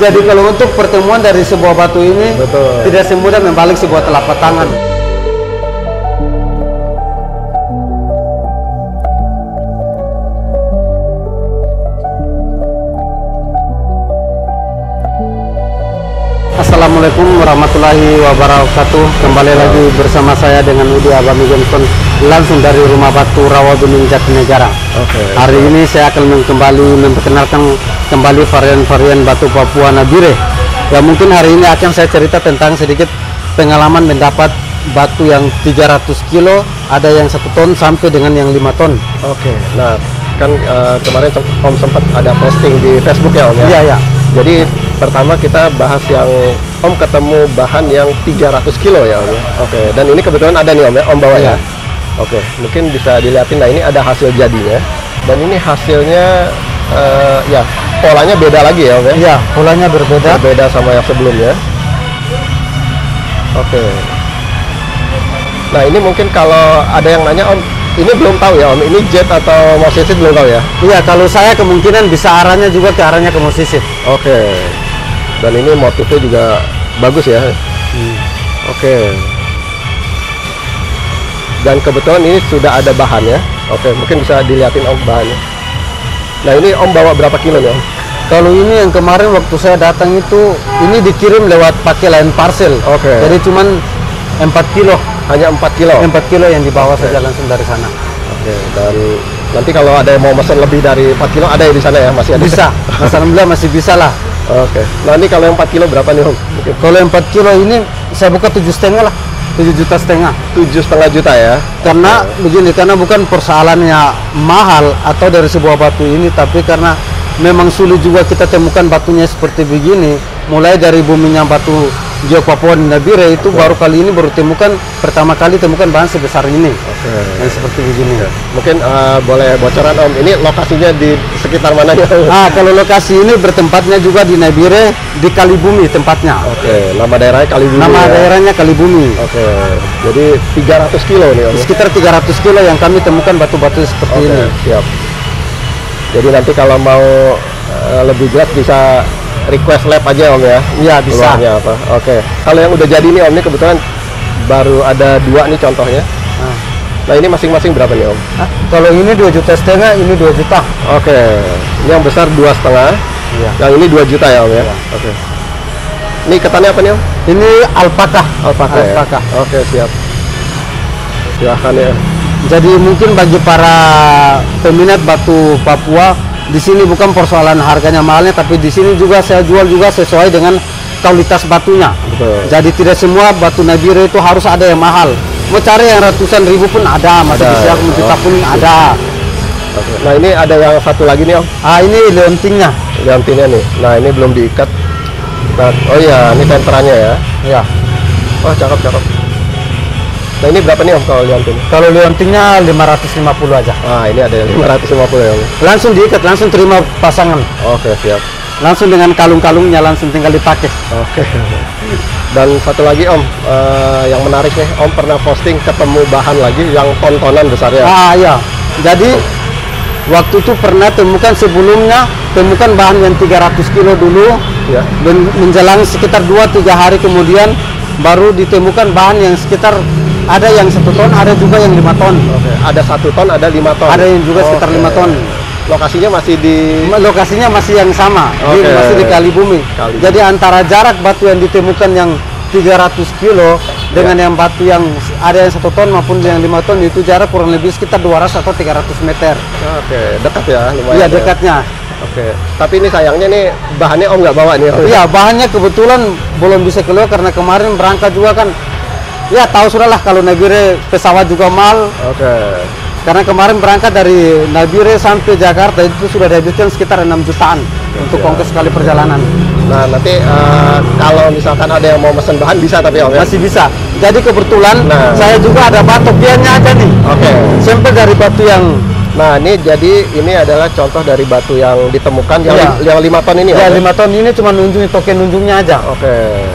Jadi kalau untuk pertemuan dari sebuah batu ini Betul. tidak semudah membalik sebuah telapak tangan. Assalamualaikum warahmatullahi wabarakatuh. Kembali lagi bersama saya dengan Udi Abami Johnson langsung dari Rumah Batu Rawabening Jatinegara. Oke. Hari ini saya akan kembali memperkenalkan kembali varian-varian batu Papua Nabire. Ya mungkin hari ini akan saya cerita tentang sedikit pengalaman mendapat batu yang 300 kilo, ada yang satu ton sampai dengan yang 5 ton. Oke. Nah, kan eh, kemarin Om sempat ada posting di Facebook ya Om ya. Iya ya. Jadi pertama kita bahas yang Om ketemu bahan yang 300 kilo ya Om ya. Oke. Dan ini kebetulan ada nih Om ya, Om bawa ya. Iya. Oke. Mungkin bisa dilihatin. Nah ini ada hasil jadinya. Dan ini hasilnya eh, ya polanya beda lagi ya Om ya. Iya, polanya berbeda. Berbeda sama yang sebelumnya. Oke. Nah ini mungkin kalau ada yang nanya Om, ini belum tahu ya Om, ini jet atau mousesi belum tahu ya? Iya, kalau saya kemungkinan bisa arahnya juga ke arahnya ke musisi. Oke. Dan ini motifnya juga bagus ya. Oke. Dan kebetulan ini sudah ada bahannya. Oke, mungkin bisa dilihatin Om bahannya. Nah ini Om bawa berapa kilo nih Om? Kalau ini yang kemarin waktu saya datang itu ini dikirim lewat pakai lain parcel. Oke. Jadi cuman 4 kilo, Hanya 4 kilo. 4 kilo yang dibawa saja langsung dari sana. Oke. Dan nanti kalau ada yang mau pesan lebih dari 4 kilo ada ya di sana ya masih ada. Bisa, Mas Alhamdulillah masih bisa lah. Oke. Nah ini kalau yang 4 kilo berapa nih Om? Kalau yang 4 kilo ini saya buka tujuh setengah lah, 7 juta setengah. tujuh setengah juta ya. Karena begini, karena bukan persoalannya mahal atau dari sebuah batu ini, tapi karena memang sulit juga kita temukan batunya seperti begini. Mulai dari buminya batu Giok Papua Nabire itu baru kali ini baru temukan pertama kali temukan bahan sebesar ini Oke. yang seperti begini. Mungkin eh, boleh bocoran Om, ini lokasinya di sekitar mana ya? Nah, kalau lokasi ini bertempatnya juga di Nabire di Kalibumi tempatnya. Oke, nama daerahnya Kalibumi. Nama ya? daerahnya Kalibumi. Oke, jadi 300 kilo nih Om. Sekitar 300 kilo yang kami temukan batu-batu seperti Oke, ini. siap. Jadi nanti kalau mau eh, lebih jelas bisa request lab aja Om ya. Iya, bisa. Luarnya apa? Oke. Kalau yang udah jadi nih Om, ini kebetulan baru ada dua nih contohnya. Nah, Nah ini masing-masing berapa nih Om? ah, kalau ini 2 juta setengah, ini 2 juta. Oke, ini yang besar dua setengah, Iya. yang ini 2 juta ya Om ya. Oke. Ini ketannya apa nih Om? Ini alpaka. Alpaka. ya? Alpaka. Oke siap. Silahkan ya. Jadi mungkin bagi para peminat batu Papua di sini bukan persoalan harganya mahalnya, tapi di sini juga saya jual juga sesuai dengan kualitas batunya. Betul. Jadi tidak semua batu Nabire itu harus ada yang mahal. Mau cari yang ratusan ribu pun ada, masih Ada. bisa menjuta Oh. pun ada. Oke. Nah ini ada yang satu lagi nih Om. Ah ini leontingnya. Gantinya nih. Nah ini belum diikat. Nah, oh iya, ini tenterannya ya. Ya. Oh cakep cakep. Nah ini berapa nih Om kalau liantin? Kalau leontingnya 550 aja. Ah ini ada yang 550 ya Om. Langsung diikat, langsung terima pasangan. Oke siap. Langsung dengan kalung-kalungnya langsung tinggal dipakai. Oke. Dan satu lagi Om, eh, yang menarik nih, Om pernah posting ketemu bahan lagi yang tontonan besarnya. Ah ya. Jadi waktu itu pernah temukan sebelumnya temukan bahan yang 300 kilo dulu Ya. dan menjelang sekitar 2-3 hari kemudian baru ditemukan bahan yang sekitar ada yang satu ton, ada juga yang lima ton, Oke. Ada satu ton, ada lima ton. ada yang juga sekitar lima ton. Lokasinya masih di. Lokasinya masih yang sama, di- masih di Kalibumi. Kalibumi. Jadi antara jarak batu yang ditemukan yang 300 kilo dengan Ya. yang batu yang ada yang satu ton maupun yang lima ton itu jarak kurang lebih sekitar 200 atau 300 meter. Oke, dekat ya, lumayan. Iya ya. dekatnya. Oke. Tapi ini sayangnya nih bahannya Om nggak bawa nih. Om. Iya bahannya kebetulan belum bisa keluar karena kemarin berangkat juga kan. Ya tahu sudah lah kalau Nabire pesawat juga mahal. Oke. Karena kemarin berangkat dari Nabire sampai Jakarta itu sudah dihabiskan sekitar 6 jutaan untuk Ya. ongkos sekali perjalanan. Nah nanti eh, kalau misalkan ada yang mau pesen bahan bisa tapi Om ya. Masih bisa. Jadi kebetulan Nah. saya juga ada batok piannya aja nih. Oke. Sampel dari batu yang Nah ini jadi ini adalah contoh dari batu yang ditemukan yang Iya. yang lima ton ini ya Om, lima ton ini cuma nunjukin token nunjuknya aja. Oke.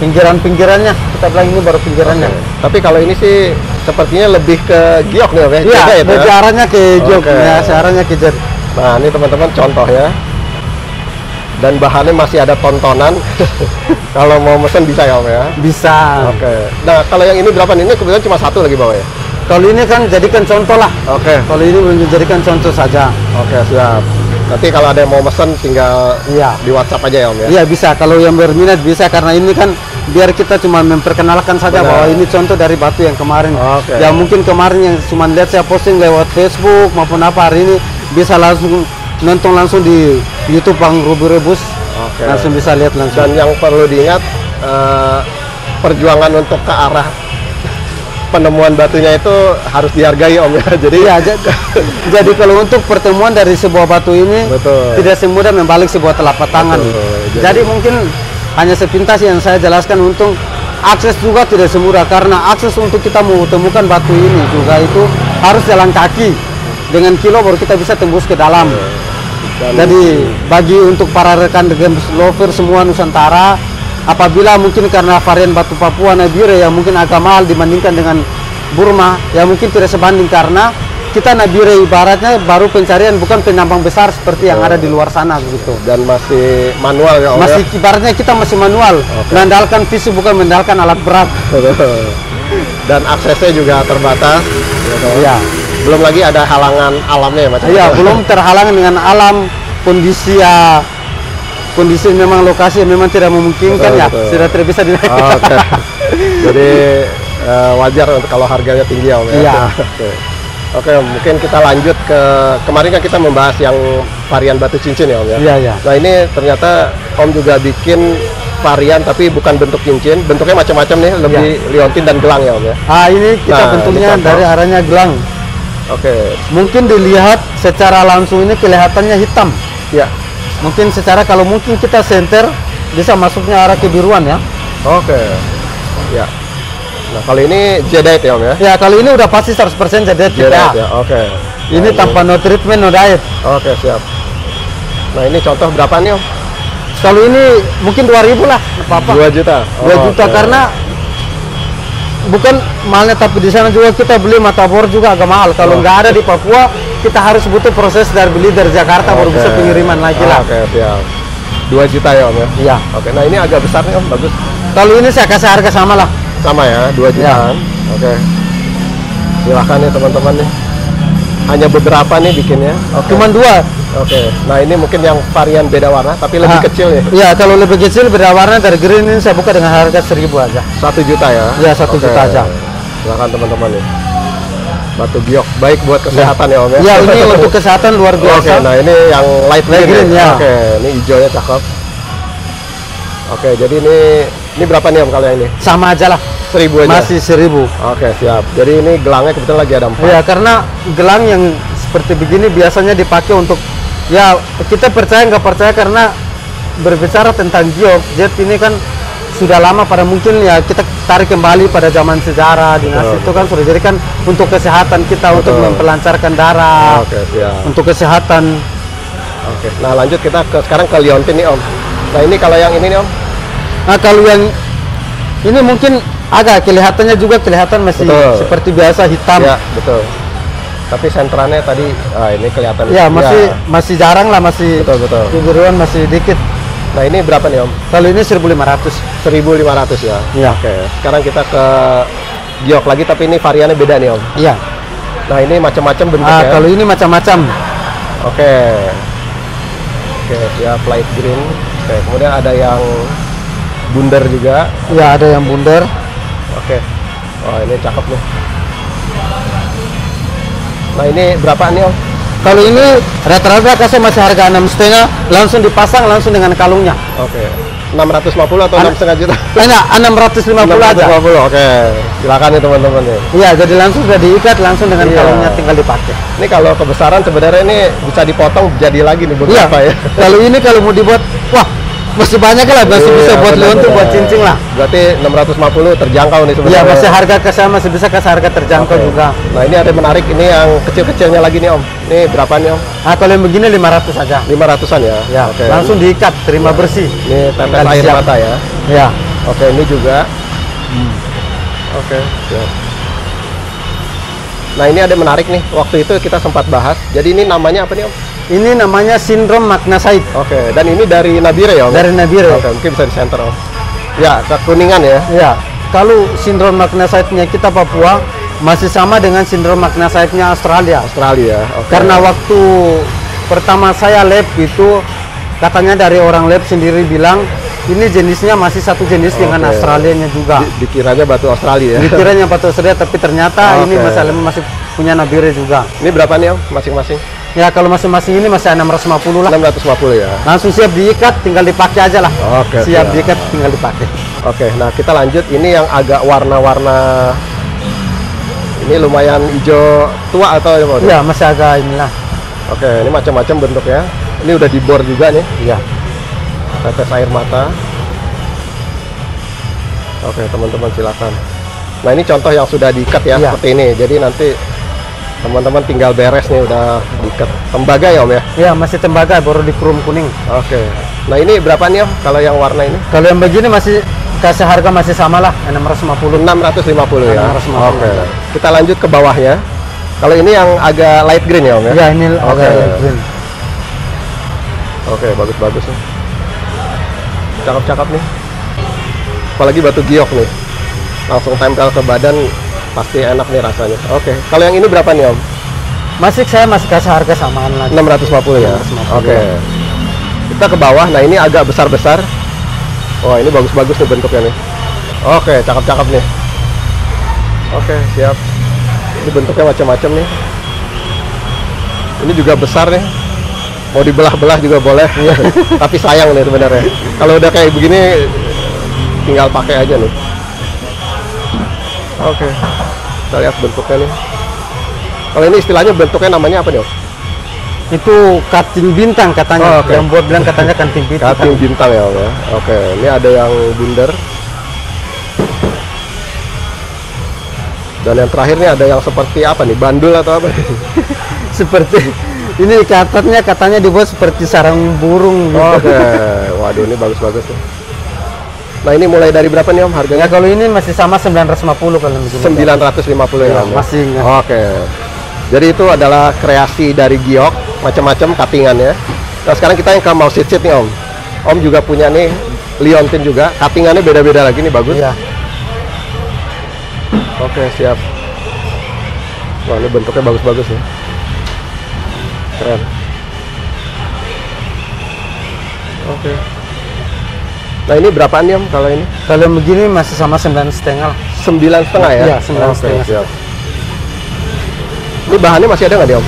Pinggiran-pinggirannya kita bilang ini baru pinggirannya. Tapi kalau ini sih sepertinya lebih ke giok nih ya. Iya, berarti ya? arahnya ke jog Oke. ya, arahnya ke jog. Nah ini teman-teman contoh ya. Dan bahannya masih ada tontonan. kalau mau mesen bisa ya Om ya. Bisa. Oke. Nah kalau yang ini berapa nih? Ini kebetulan cuma satu lagi bawa ya. Kalau ini kan jadikan contoh lah. Oke. Kalau ini menjadikan contoh saja. Oke siap. Nanti kalau ada yang mau mesen tinggal Iya. di WhatsApp aja ya Om ya. Iya bisa. Kalau yang berminat bisa karena ini kan biar kita cuma memperkenalkan saja Benar. bahwa ini contoh dari batu yang kemarin. Oke. Ya mungkin kemarin yang cuma lihat saya posting lewat Facebook maupun apa hari ini bisa langsung nonton langsung di YouTube Bang Ruby Rebus. Oke. Langsung bisa lihat langsung. Dan yang perlu diingat eh, perjuangan untuk ke arah penemuan batunya itu harus dihargai Om ya. Jadi Iya, ja- jadi kalau untuk pertemuan dari sebuah batu ini Betul. tidak semudah membalik sebuah telapak tangan. Betul, Jadi, jadi- mungkin hanya sepintas yang saya jelaskan untuk akses juga tidak semudah karena akses untuk kita mau temukan batu ini juga itu harus jalan kaki dengan kilo baru kita bisa tembus ke dalam. dan Jadi bagi untuk para rekan game lover semua Nusantara, apabila mungkin karena varian batu Papua Nabire yang mungkin agak mahal dibandingkan dengan Burma, ya mungkin tidak sebanding karena kita Nabire ibaratnya baru pencarian bukan penambang besar seperti yang ada di luar sana begitu. dan masih manual ya Om Masih ya. ibaratnya kita masih manual, mengandalkan fisik bukan mengandalkan alat berat. Dan aksesnya juga terbatas. gitu. Iya. Belum lagi ada halangan alamnya ya macam Iya, belum terhalang dengan alam kondisi ya kondisi memang lokasi memang tidak memungkinkan Betul, ya, betul. sudah tidak bisa dinaikkan. Oh, Oke. Jadi eh, wajar kalau harganya tinggi ya Om ya. Iya. Oke. Oke, Om, mungkin kita lanjut ke kemarin kan kita membahas yang varian batu cincin ya Om ya. Iya, iya. Nah ini ternyata Om juga bikin varian tapi bukan bentuk cincin, bentuknya macam-macam nih, lebih liontin dan gelang ya Om ya. Ah ini kita Nah, bentuknya ini dari arahnya gelang. Oke, Mungkin dilihat secara langsung ini kelihatannya hitam. ya. Mungkin secara kalau mungkin kita center bisa masuknya arah kebiruan ya. Oke. Ya. Nah, kalau ini Jedi ya Om ya. Ya kalau ini udah pasti 100% jadi Jedi kita. ya. Oke. Ini Nah, tanpa no treatment no diet. Oke, siap. Nah, ini contoh berapa nih Om? Kalau ini mungkin 2000 lah, apa-apa. 2 juta. 2 juta oke. karena bukan mahalnya tapi di sana juga kita beli mata bor juga agak mahal. Kalau Oh. nggak ada di Papua kita harus butuh proses dari beli dari Jakarta baru Oke. bisa pengiriman lagi lah. Oke, siap. 2 juta ya Om ya. Iya. Oke, nah ini agak besar nih Om, bagus. Kalau ini saya kasih harga sama lah. Sama ya, 2 jutaan. Oke. Silahkan nih teman-teman nih. Hanya beberapa nih bikinnya. Oke. Cuman dua. Oke. Nah, ini mungkin yang varian beda warna tapi lebih Ah, kecil ya. Iya, kalau lebih kecil beda warna dari green ini saya buka dengan harga 1000 aja. Satu juta ya? Iya, satu Oke. juta aja. Silakan teman-teman nih. Batu biok baik buat kesehatan ya Om ya. Iya, ini untuk kesehatan luar Oke, biasa. nah ini yang light green, green, ya. Oke, ini hijaunya cakep. Oke, jadi ini ini berapa nih Om kalau yang ini? Sama aja lah. Seribu aja. Masih 1000. Oke, siap. Jadi ini gelangnya kebetulan lagi ada empat. Iya, karena gelang yang seperti begini biasanya dipakai untuk ya kita percaya nggak percaya karena berbicara tentang giok, jet ini kan sudah lama pada mungkin ya kita tarik kembali pada zaman sejarah dinasti Betul, itu kan sudah jadi kan untuk kesehatan kita untuk Betul. memperlancarkan darah Oke, siap. untuk kesehatan Oke. Nah, lanjut kita ke sekarang ke liontin nih Om. Nah, ini kalau yang ini nih Om. Nah kalau yang ini mungkin agak kelihatannya juga kelihatan masih Betul. seperti biasa hitam. Ya, betul. Tapi senterannya tadi ah ini kelihatan. Ya masih Ya, masih jarang lah masih betul betul. kebiruan masih dikit. Nah, ini berapa nih Om? Kalau ini 1500. 1500 ya. Iya. Oke. Sekarang kita ke giok lagi tapi ini variannya beda nih Om. Iya. Nah, ini macam-macam Ah bentuknya. kalau ini macam-macam. Oke. Oke, siap light green. Oke, kemudian ada yang bundar juga. Ya ada yang bundar. Oke. Oh, ini cakep nih. Nah, ini berapa nih, Om? Kalau ini rata-rata kasih masih harga enam setengah langsung dipasang langsung dengan kalungnya. Oke. 650 atau An- 6,5 juta? Eh, enggak, 650 aja. 650. Oke. Silakan nih teman-teman nih. Iya, jadi langsung sudah diikat langsung dengan Iya. kalungnya tinggal dipakai. Ini kalau kebesaran sebenarnya ini bisa dipotong jadi lagi nih Iya. beberapa ya. Kalau ini kalau mau dibuat, wah masih banyak lah, masih Iya, bisa buat benar-benar. leontu, buat cincin lah. Berarti 650 terjangkau nih Iya, sebenarnya. masih harga kasih masih bisa kasih harga terjangkau Oke. juga. Nah, ini ada yang menarik ini yang kecil-kecilnya lagi nih, Om. Ini berapa nih, Om? Nah, kalau yang begini 500 saja. 500-an ya. Ya, Oke. langsung diikat, terima bersih. Ini tetes air siap. mata ya. Ya. Oke, ini juga. Oke, siap. Nah, ini ada yang menarik nih. Waktu itu kita sempat bahas. Jadi ini namanya apa nih, Om? Ini namanya sindrom magnesite Oke, dan ini dari Nabire ya Om? dari Nabire. Oke, mungkin bisa di center Om. Ya, kekuningan ya. Ya, kalau sindrom magnesite-nya kita Papua masih sama dengan sindrom magnesite-nya Australia. Australia. Oke. Karena waktu pertama saya lab itu katanya dari orang lab sendiri bilang ini jenisnya masih satu jenis dengan Oke. Australianya juga. Di- dikiranya batu Australia ya. Dikiranya batu Australia tapi ternyata ini Oke. masih masih punya Nabire juga. Ini berapa nih Om masing-masing? Ya kalau masing-masing ini masih 650 lah. 650 ya. Langsung siap diikat, tinggal dipakai aja lah. Oke, siap siap. diikat, tinggal dipakai. Oke, nah kita lanjut. Ini yang agak warna-warna ini lumayan hijau tua atau apa? Iya, masih agak inilah. Oke, ini macam-macam bentuknya. Ini udah dibor juga nih. Iya. Tetes air mata. Oke, teman-teman silakan. Nah, ini contoh yang sudah diikat ya, Iya. seperti ini. Jadi nanti teman-teman tinggal beres nih udah diikat. Tembaga ya, Om ya? Iya, masih tembaga baru di krum kuning. Oke. Nah, ini berapa nih, Om? Kalau yang warna ini? Kalau yang begini masih kasih harga masih sama lah, 650. 650 ya. 650. Oke. Kita lanjut ke bawahnya. Kalau ini yang agak light green ya, Om ya? Ya, ini Oke. agak light green. Oke, bagus-bagus nih. Cakep-cakep nih. Apalagi batu giok nih. Langsung tempel ke badan, pasti enak nih rasanya. Oke, kalau yang ini berapa nih Om? Masih saya masih kasih harga samaan lagi. 650 ya? 650. Oke. Kita ke bawah, nah ini agak besar-besar. Wah, ini bagus-bagus nih bentuknya nih. Oke, cakep-cakep nih. Oke, siap. Ini bentuknya macam-macam nih. Ini juga besar nih. Mau dibelah-belah juga boleh. Tapi sayang nih sebenarnya. Kalau udah kayak begini, tinggal pakai aja nih. Oke. Kita lihat bentuknya nih. Kalau ini istilahnya bentuknya namanya apa nih? Om? Itu cutting bintang katanya. Oh, oke. Yang buat bilang katanya cutting bintang. Cutting bintang ya Om ya. Oke, ini ada yang bundar. Dan yang terakhir nih ada yang seperti apa nih? Bandul atau apa? Seperti ini katanya katanya dibuat seperti sarang burung gitu. Oke, waduh ini bagus-bagus tuh. Nah ini mulai dari berapa nih Om Ya harganya? kalau ini masih sama 950 kalau begini. 950 ya, Ya, Om. ya? masih ingat. Oke. Jadi itu adalah kreasi dari giok, macam-macam cuttingannya. Nah sekarang kita yang ke mau sit nih Om. Om juga punya nih liontin juga, cuttingannya beda-beda lagi nih bagus. Iya. Oke, siap. Wah, ini bentuknya bagus-bagus nih. Keren. Oke. Nah, ini berapaan nih, Om, kalau ini? Kalau begini masih sama sembilan setengah. Sembilan setengah ya? Iya, sembilan setengah. siap. Ini bahannya masih ada nggak nih, Om?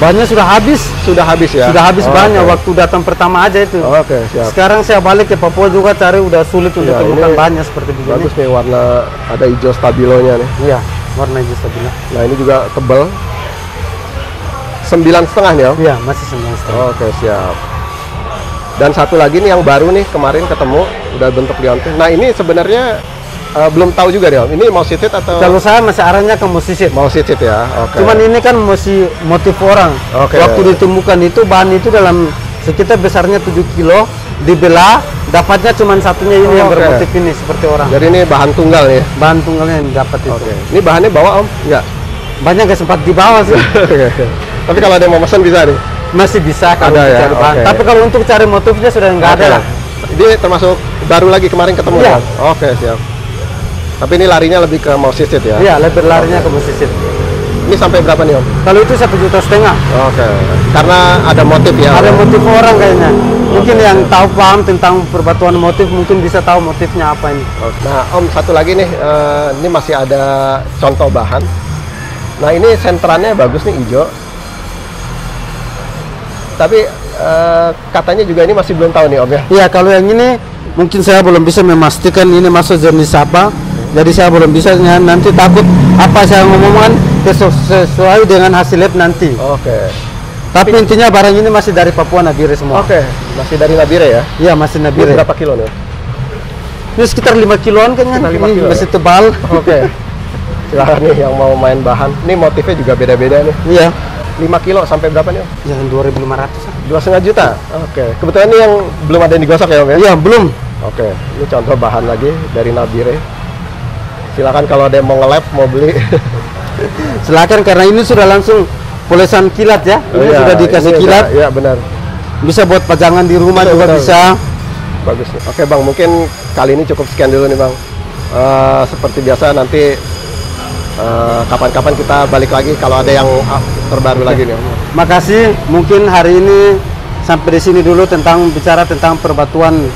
Bahannya sudah habis. Sudah habis ya? Sudah habis Oke. banyak waktu datang pertama aja itu. Oke, siap. Sekarang saya balik ke Papua juga cari udah sulit untuk Iya, temukan bahannya seperti begini. Bagus nih warna ada hijau stabilonya nih. Iya, warna hijau stabilah. Nah, ini juga tebal. Sembilan setengah nih, Om? Iya, masih sembilan setengah. Oke siap. Dan satu lagi nih yang baru nih kemarin ketemu udah bentuk liontin. Nah ini sebenarnya eh, belum tahu juga deh om. Ini mau sitit atau Kalau saya masih arahnya ke musisi. mau sitit ya? Oke. Cuman ini kan masih motif orang. Oke. Waktu ditemukan itu bahan itu dalam sekitar besarnya 7 kilo dibelah dapatnya cuma satunya ini yang Oke. bermotif ini seperti orang. Jadi ini bahan tunggal nih. Bahan tunggalnya yang dapat itu. Oke. Ini bahannya bawa om? Enggak. Banyak gak sempat dibawa sih. Tapi kalau ada yang mau pesan bisa nih. Masih bisa kalau Ada ya? cari bahan. Tapi kalau untuk cari motifnya sudah nggak ada Oke. lah. Ini termasuk baru lagi kemarin ketemu Iya. kan? Oke siap. Tapi ini larinya lebih ke mau sitit ya? Iya, lebih larinya ke musisi. Ini sampai berapa nih om? Kalau itu satu juta setengah. Oke. Karena ada motif ya? Ada motif orang kayaknya. Mungkin yang tahu paham tentang perbatuan motif mungkin bisa tahu motifnya apa ini. Nah, Om satu lagi nih, eh, ini masih ada contoh bahan. Nah, ini sentrannya bagus nih hijau. Tapi eh, katanya juga ini masih belum tahu nih Om ya. Iya, kalau yang ini mungkin saya belum bisa memastikan ini masuk jenis apa. Jadi saya belum bisa ya, nanti takut apa saya ngomongkan sesu- sesuai dengan hasil lab nanti. Oke. Tapi intinya barang ini masih dari Papua Nabire semua. Oke, masih dari Nabire ya. Iya, masih Ini Nabire. berapa kilo nih? Ini sekitar 5 kiloan kan lima ini kilo, masih ya? tebal. Oke. Silahkan nih yang mau main bahan. Ini motifnya juga beda-beda nih. Iya. 5 kilo sampai berapa nih Om? Yang 2500 lah. Dua setengah juta. Oke. Kebetulan ini yang belum ada yang digosok ya Om ya. Iya, belum. Oke. Ini contoh bahan lagi dari Nabire. Silakan kalau ada yang mau nge-lab mau beli. Silakan karena ini sudah langsung polesan kilat ya. Oh, Ini iya, sudah dikasih ini kilat. Iya benar. Bisa buat pajangan di rumah Betul, juga betul. bisa. Bagus. Oke bang, mungkin kali ini cukup sekian dulu nih bang. Eh, seperti biasa nanti eh, kapan-kapan kita balik lagi kalau ada yang ah, terbaru lagi nih. Makasih. Mungkin hari ini sampai di sini dulu tentang bicara tentang perbatuan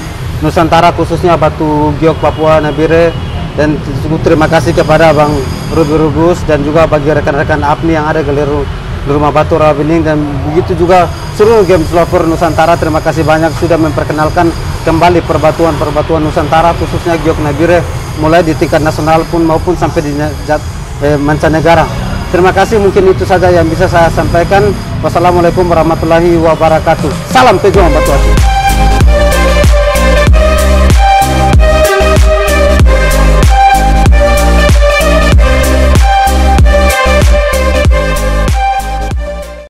Nusantara khususnya batu giok Papua Nabire dan terima kasih kepada Bang Ruby Rubus dan juga bagi rekan-rekan APNI yang ada di rumah batu Rawabening dan begitu juga seluruh games lover Nusantara terima kasih banyak sudah memperkenalkan kembali perbatuan-perbatuan Nusantara khususnya giok Nabire mulai di tingkat nasional pun maupun sampai di eh, mancanegara. Terima kasih mungkin itu saja yang bisa saya sampaikan. Wassalamualaikum warahmatullahi wabarakatuh. Salam pejuang batu akik.